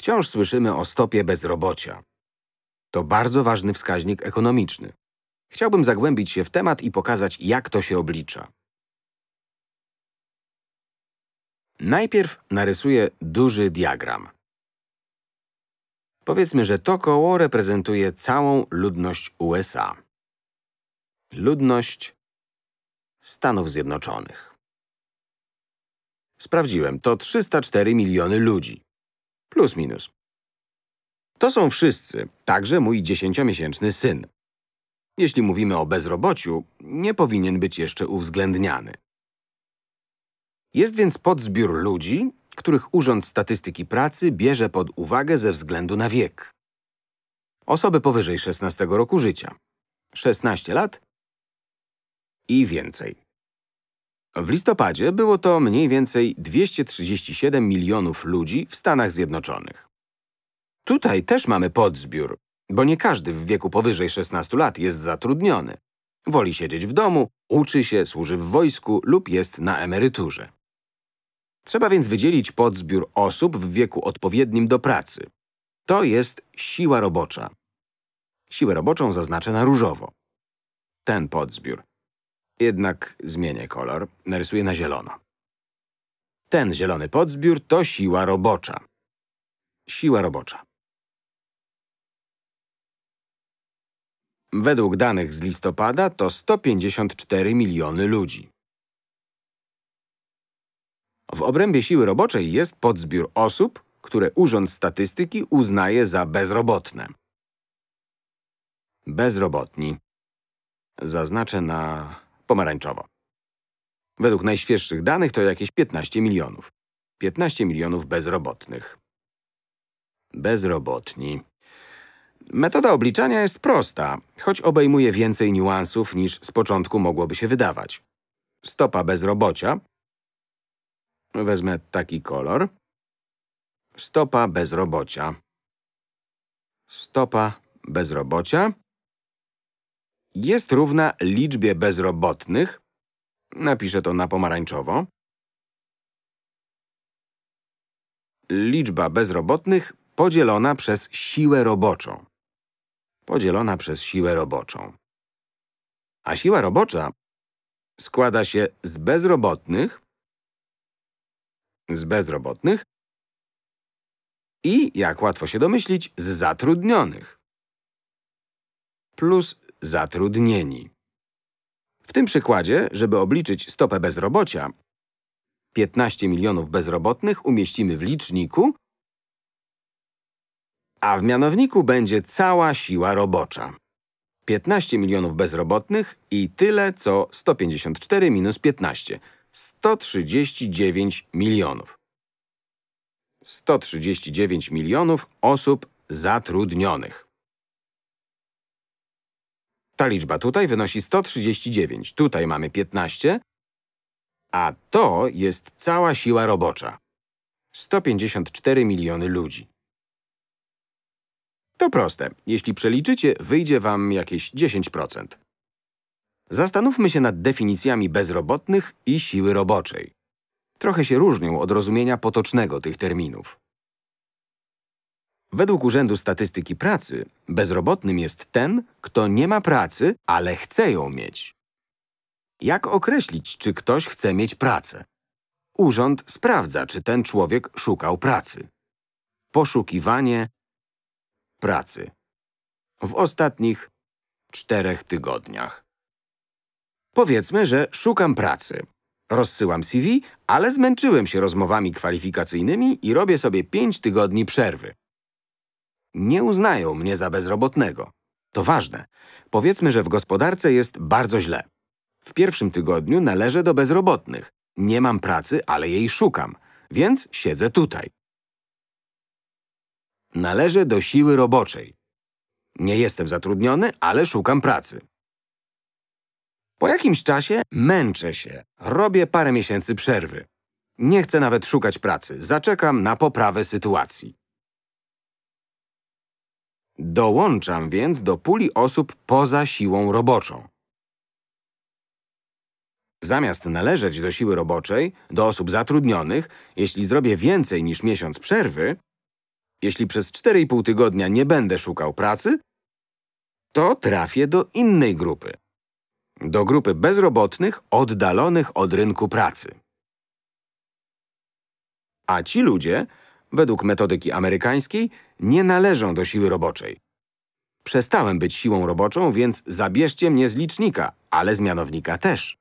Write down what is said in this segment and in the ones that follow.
Wciąż słyszymy o stopie bezrobocia. To bardzo ważny wskaźnik ekonomiczny. Chciałbym zagłębić się w temat i pokazać, jak to się oblicza. Najpierw narysuję duży diagram. Powiedzmy, że to koło reprezentuje całą ludność USA. Ludność Stanów Zjednoczonych. Sprawdziłem, to 304 miliony ludzi. Plus minus. To są wszyscy, także mój dziesięciomiesięczny syn. Jeśli mówimy o bezrobociu, nie powinien być jeszcze uwzględniany. Jest więc podzbiór ludzi, których Urząd Statystyki Pracy bierze pod uwagę ze względu na wiek. Osoby powyżej 16 roku życia. 16 lat i więcej. W listopadzie było to mniej więcej 237 milionów ludzi w Stanach Zjednoczonych. Tutaj też mamy podzbiór, bo nie każdy w wieku powyżej 16 lat jest zatrudniony. Woli siedzieć w domu, uczy się, służy w wojsku lub jest na emeryturze. Trzeba więc wydzielić podzbiór osób w wieku odpowiednim do pracy. To jest siła robocza. Siłę roboczą zaznaczę na różowo. Ten podzbiór. Jednak zmienię kolor, narysuję na zielono. Ten zielony podzbiór to siła robocza. Siła robocza. Według danych z listopada to 154 miliony ludzi. W obrębie siły roboczej jest podzbiór osób, które Urząd Statystyki uznaje za bezrobotne. Bezrobotni. Zaznaczę na pomarańczowo. Według najświeższych danych to jakieś 15 milionów. 15 milionów bezrobotnych. Bezrobotni. Metoda obliczania jest prosta, choć obejmuje więcej niuansów niż z początku mogłoby się wydawać. Stopa bezrobocia Wezmę taki kolor. Stopa bezrobocia. Stopa bezrobocia jest równa liczbie bezrobotnych. Napiszę to na pomarańczowo. Liczba bezrobotnych podzielona przez siłę roboczą. Podzielona przez siłę roboczą. A siła robocza składa się z bezrobotnych z bezrobotnych i, jak łatwo się domyślić, z zatrudnionych plus zatrudnieni. W tym przykładzie, żeby obliczyć stopę bezrobocia, 15 milionów bezrobotnych umieścimy w liczniku, a w mianowniku będzie cała siła robocza. 15 milionów bezrobotnych i tyle co 154 minus 15. 139 milionów. 139 milionów osób zatrudnionych. Ta liczba tutaj wynosi 139, tutaj mamy 15, a to jest cała siła robocza. 154 miliony ludzi. To proste. Jeśli przeliczycie, wyjdzie wam jakieś 10%. Zastanówmy się nad definicjami bezrobotnych i siły roboczej. Trochę się różnią od rozumienia potocznego tych terminów. Według Urzędu Statystyki Pracy bezrobotnym jest ten, kto nie ma pracy, ale chce ją mieć. Jak określić, czy ktoś chce mieć pracę? Urząd sprawdza, czy ten człowiek szukał pracy. Poszukiwanie pracy. W ostatnich czterech tygodniach. Powiedzmy, że szukam pracy. Rozsyłam CV, ale zmęczyłem się rozmowami kwalifikacyjnymi i robię sobie pięć tygodni przerwy. Nie uznają mnie za bezrobotnego. To ważne. Powiedzmy, że w gospodarce jest bardzo źle. W pierwszym tygodniu należę do bezrobotnych. Nie mam pracy, ale jej szukam, więc siedzę tutaj. Należę do siły roboczej. Nie jestem zatrudniony, ale szukam pracy. Po jakimś czasie męczę się, robię parę miesięcy przerwy. Nie chcę nawet szukać pracy, zaczekam na poprawę sytuacji. Dołączam więc do puli osób poza siłą roboczą. Zamiast należeć do siły roboczej, do osób zatrudnionych, jeśli zrobię więcej niż miesiąc przerwy, Jeśli przez 4,5 tygodnia nie będę szukał pracy, to trafię do innej grupy. Do grupy bezrobotnych oddalonych od rynku pracy. A ci ludzie, według metodyki amerykańskiej, nie należą do siły roboczej. Przestałem być siłą roboczą, więc zabierzcie mnie z licznika, ale z mianownika też.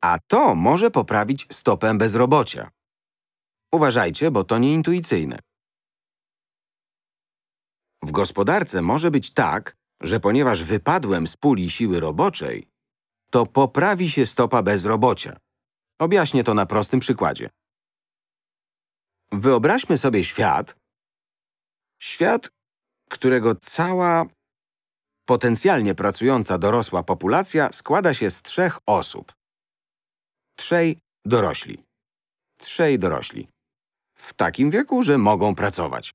A to może poprawić stopę bezrobocia. Uważajcie, bo to nieintuicyjne. W gospodarce może być tak, że ponieważ wypadłem z puli siły roboczej, to poprawi się stopa bezrobocia. Objaśnię to na prostym przykładzie. Wyobraźmy sobie świat, świat, którego cała potencjalnie pracująca dorosła populacja składa się z trzech osób. Trzej dorośli. Trzej dorośli. W takim wieku, że mogą pracować.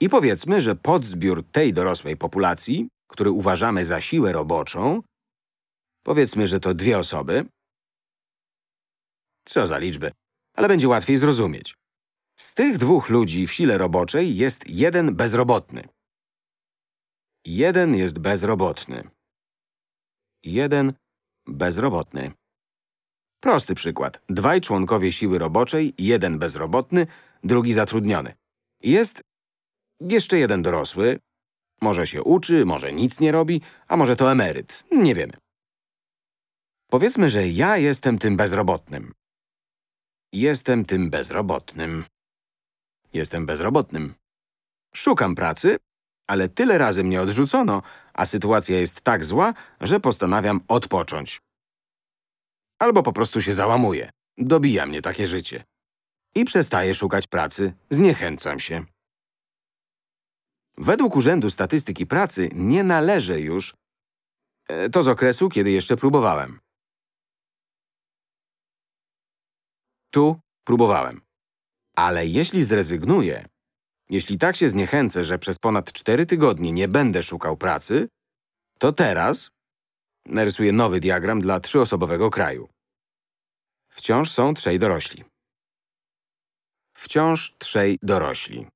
I powiedzmy, że podzbiór tej dorosłej populacji, który uważamy za siłę roboczą, powiedzmy, że to dwie osoby. Co za liczby, ale będzie łatwiej zrozumieć. Z tych dwóch ludzi w sile roboczej jest jeden bezrobotny. Jeden jest bezrobotny. Jeden bezrobotny. Prosty przykład. Dwaj członkowie siły roboczej, jeden bezrobotny, drugi zatrudniony. Jest jeszcze jeden dorosły. Może się uczy, może nic nie robi, a może to emeryt. Nie wiemy. Powiedzmy, że ja jestem tym bezrobotnym. Jestem tym bezrobotnym. Jestem bezrobotnym. Szukam pracy, ale tyle razy mnie odrzucono, a sytuacja jest tak zła, że postanawiam odpocząć. Albo po prostu się załamuję. Dobija mnie takie życie. I przestaję szukać pracy, zniechęcam się. Według Urzędu Statystyki Pracy nie należę już… E, to z okresu, kiedy jeszcze próbowałem. Tu próbowałem. Ale jeśli zrezygnuję, jeśli tak się zniechęcę, że przez ponad cztery tygodnie nie będę szukał pracy, to teraz narysuję nowy diagram dla trzyosobowego kraju. Wciąż są trzej dorośli. Wciąż trzej dorośli.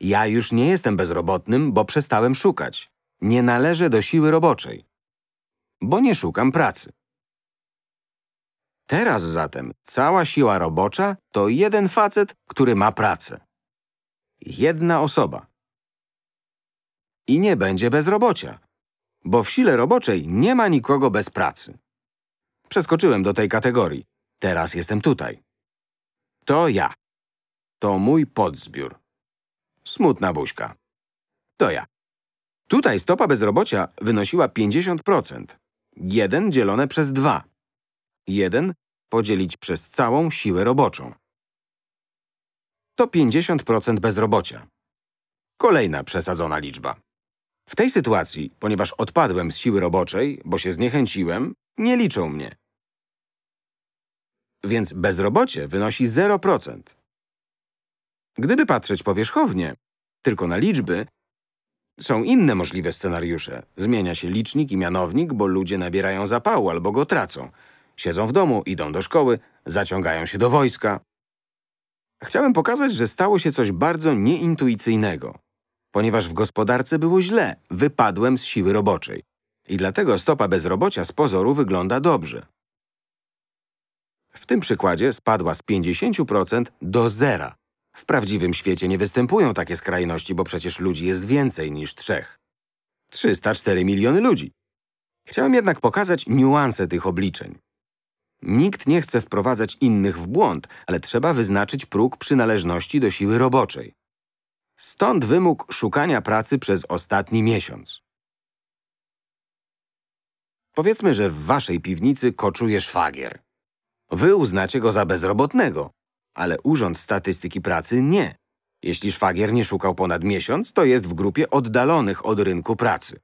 Ja już nie jestem bezrobotnym, bo przestałem szukać. Nie należę do siły roboczej. Bo nie szukam pracy. Teraz zatem cała siła robocza to jeden facet, który ma pracę. Jedna osoba. I nie będzie bezrobocia, bo w sile roboczej nie ma nikogo bez pracy. Przeskoczyłem do tej kategorii. Teraz jestem tutaj. To ja. To mój podzbiór. Smutna buźka. To ja. Tutaj stopa bezrobocia wynosiła 50%. 1 dzielone przez 2. 1 podzielić przez całą siłę roboczą. To 50% bezrobocia. Kolejna przesadzona liczba. W tej sytuacji, ponieważ odpadłem z siły roboczej, bo się zniechęciłem, nie liczą mnie. Więc bezrobocie wynosi 0%. Gdyby patrzeć powierzchownie, tylko na liczby, są inne możliwe scenariusze. Zmienia się licznik i mianownik, bo ludzie nabierają zapału albo go tracą. Siedzą w domu, idą do szkoły, zaciągają się do wojska. Chciałem pokazać, że stało się coś bardzo nieintuicyjnego. Ponieważ w gospodarce było źle, wypadłem z siły roboczej. I dlatego stopa bezrobocia z pozoru wygląda dobrze. W tym przykładzie spadła z 50% do zera. W prawdziwym świecie nie występują takie skrajności, bo przecież ludzi jest więcej niż trzech. 304 miliony ludzi. Chciałem jednak pokazać niuanse tych obliczeń. Nikt nie chce wprowadzać innych w błąd, ale trzeba wyznaczyć próg przynależności do siły roboczej. Stąd wymóg szukania pracy przez ostatni miesiąc. Powiedzmy, że w waszej piwnicy koczuje szwagier. Wy uznacie go za bezrobotnego, ale Urząd Statystyki Pracy nie. Jeśli szwagier nie szukał ponad miesiąc, to jest w grupie oddalonych od rynku pracy.